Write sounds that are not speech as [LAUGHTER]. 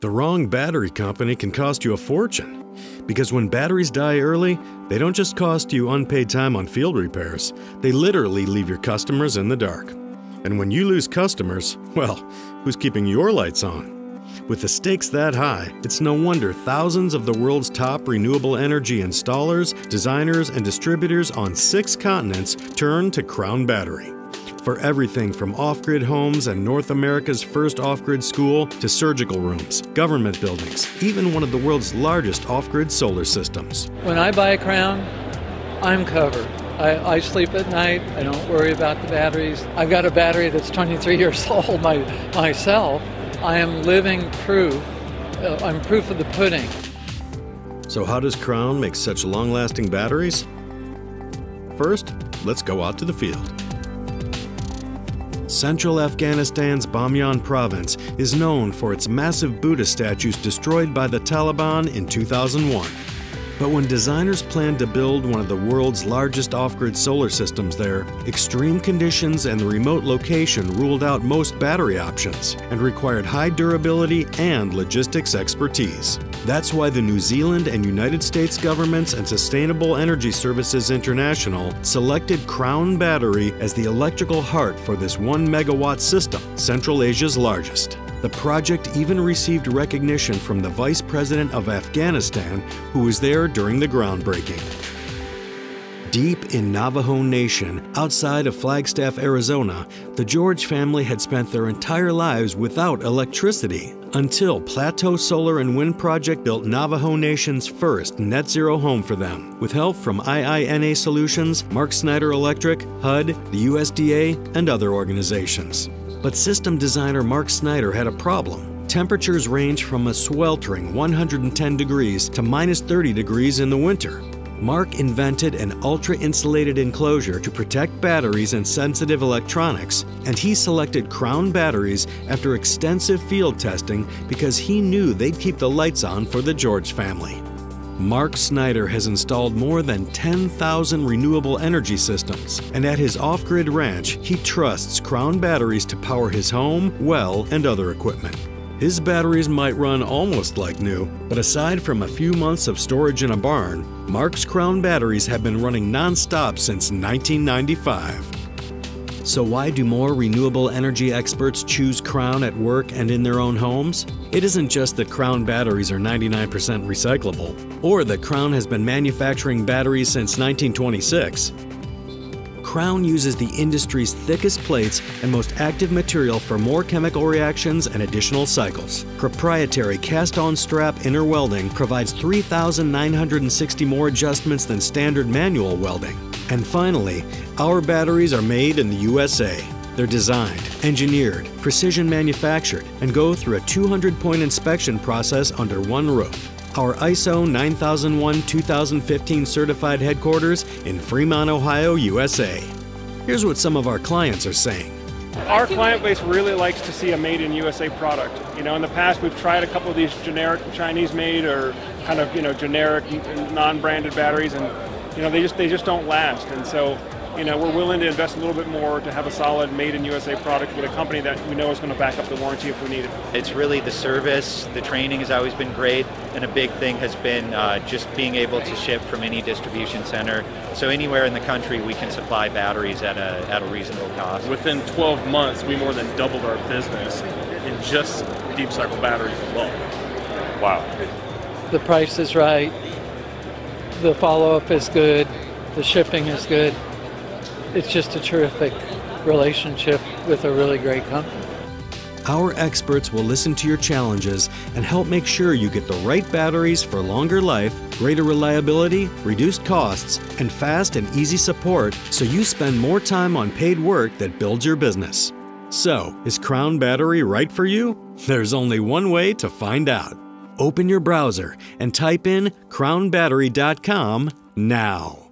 The wrong battery company can cost you a fortune. Because when batteries die early, they don't just cost you unpaid time on field repairs, they literally leave your customers in the dark. And when you lose customers, well, who's keeping your lights on? With the stakes that high, it's no wonder thousands of the world's top renewable energy installers, designers, and distributors on six continents turn to Crown Battery for everything from off grid homes and North America's first off grid school to surgical rooms, government buildings, even one of the world's largest off grid solar systems. When I buy a crown, I'm covered. I, I, sleep at night. I don't worry about the batteries. I've got a battery that's 23 [LAUGHS] years old my, myself. I am living proof. Uh, I'm proof of the pudding. So, how does Crown make such long lasting batteries? First, let's go out to the field. Central Afghanistan's Bamyan province is known for its massive Buddha statues destroyed by the Taliban in 2001. But when designers planned to build one of the world's largest off-grid solar systems there, extreme conditions and the remote location ruled out most battery options and required high durability and logistics expertise. That's why the New Zealand and United States governments and Sustainable Energy Services International selected Crown Battery as the electrical heart for this 1 megawatt system, Central Asia's largest. The project even received recognition from the Vice President of Afghanistan, who was there during the groundbreaking. Deep in Navajo Nation, outside of Flagstaff, Arizona, the George family had spent their entire lives without electricity until Plateau Solar and Wind Project built Navajo Nation's first net zero home for them, with help from IINA Solutions, Mark Snyder Electric, HUD, the USDA, and other organizations. But system designer Mark Snyder had a problem. Temperatures range from a sweltering 110 degrees to minus 30 degrees in the winter. Mark invented an ultra insulated enclosure to protect batteries and sensitive electronics, and he selected Crown batteries after extensive field testing because he knew they'd keep the lights on for the George family. Mark Snyder has installed more than 10,000 renewable energy systems, and at his off grid ranch, he trusts Crown batteries to power his home, well, and other equipment. His batteries might run almost like new, but aside from a few months of storage in a barn, Mark's Crown batteries have been running non-stop since 1995. So, why do more renewable energy experts choose Crown at work and in their own homes? It isn't just that Crown batteries are 99% recyclable, or that Crown has been manufacturing batteries since 1926. Crown uses the industry's thickest plates and most active material for more chemical reactions and additional cycles. Proprietary cast-on strap inner welding provides 3,960 more adjustments than standard manual welding. And finally, our batteries are made in the USA. They're designed, engineered, precision manufactured, and go through a 200 point inspection process under one roof. Our ISO 9001 2015 certified headquarters in Fremont, Ohio, USA. Here's what some of our clients are saying. Our client base really likes to see a made in USA product. You know, in the past we've tried a couple of these generic Chinese made or kind of, you know, generic non-branded batteries and you know, they just they just don't last. And so, you know, we're willing to invest a little bit more to have a solid made in USA product with a company that we know is going to back up the warranty if we need it. It's really the service, the training has always been great, and a big thing has been uh, just being able to ship from any distribution center. So anywhere in the country, we can supply batteries at a at a reasonable cost. Within 12 months, we more than doubled our business in just deep cycle batteries alone. Wow. The price is right the follow up is good, the shipping is good. It's just a terrific relationship with a really great company. Our experts will listen to your challenges and help make sure you get the right batteries for longer life, greater reliability, reduced costs, and fast and easy support so you spend more time on paid work that builds your business. So, is Crown Battery right for you? There's only one way to find out open your browser and type in crownbattery.com now.